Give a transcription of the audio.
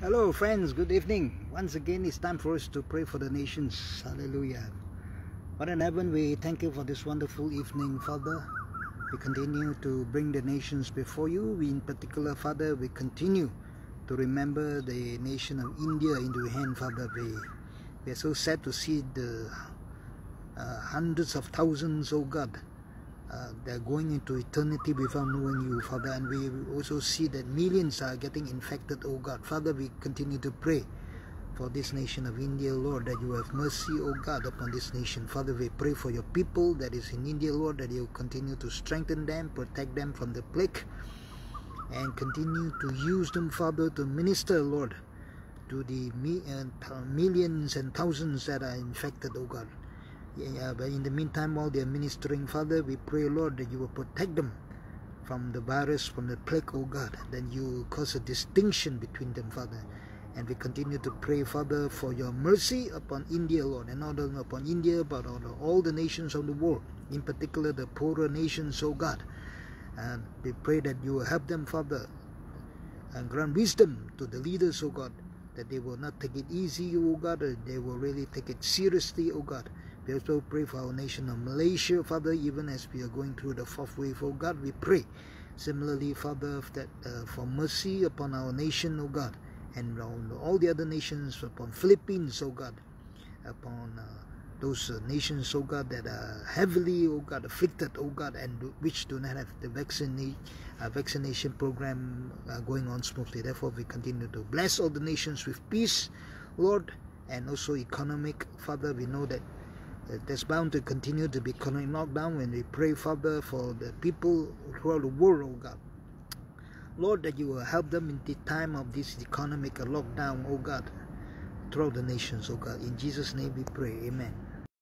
Hello, friends. Good evening. Once again, it's time for us to pray for the nations. Hallelujah. Father in heaven, we thank you for this wonderful evening, Father. We continue to bring the nations before you. We, in particular, Father, we continue to remember the nation of India into your hand, Father. We, we are so sad to see the uh, hundreds of thousands, oh God, uh, they're going into eternity without knowing you, Father. And we also see that millions are getting infected, oh God. Father, we continue to pray for this nation of India, Lord, that you have mercy, oh God, upon this nation. Father, we pray for your people that is in India, Lord, that you continue to strengthen them, protect them from the plague, and continue to use them, Father, to minister, Lord, to the uh, millions and thousands that are infected, oh God. But in the meantime, while they are ministering, Father, we pray, Lord, that you will protect them from the virus, from the plague, oh God. Then you cause a distinction between them, Father. And we continue to pray, Father, for your mercy upon India, Lord, and not only upon India, but on all the nations of the world, in particular the poorer nations, oh God. And we pray that you will help them, Father, and grant wisdom to the leaders, oh God, that they will not take it easy, oh God, they will really take it seriously, oh God. We also pray for our nation of Malaysia, Father, even as we are going through the fourth wave, oh God, we pray. Similarly, Father, that uh, for mercy upon our nation, oh God, and on all the other nations, upon Philippines, oh God, upon uh, those uh, nations, oh God, that are heavily, oh God, afflicted, oh God, and which do not have the vaccine, uh, vaccination program uh, going on smoothly. Therefore, we continue to bless all the nations with peace, Lord, and also economic. Father, we know that there's bound to continue to be economic lockdown when we pray, Father, for the people throughout the world, oh God. Lord, that you will help them in the time of this economic lockdown, oh God, throughout the nations, oh God. In Jesus' name we pray. Amen.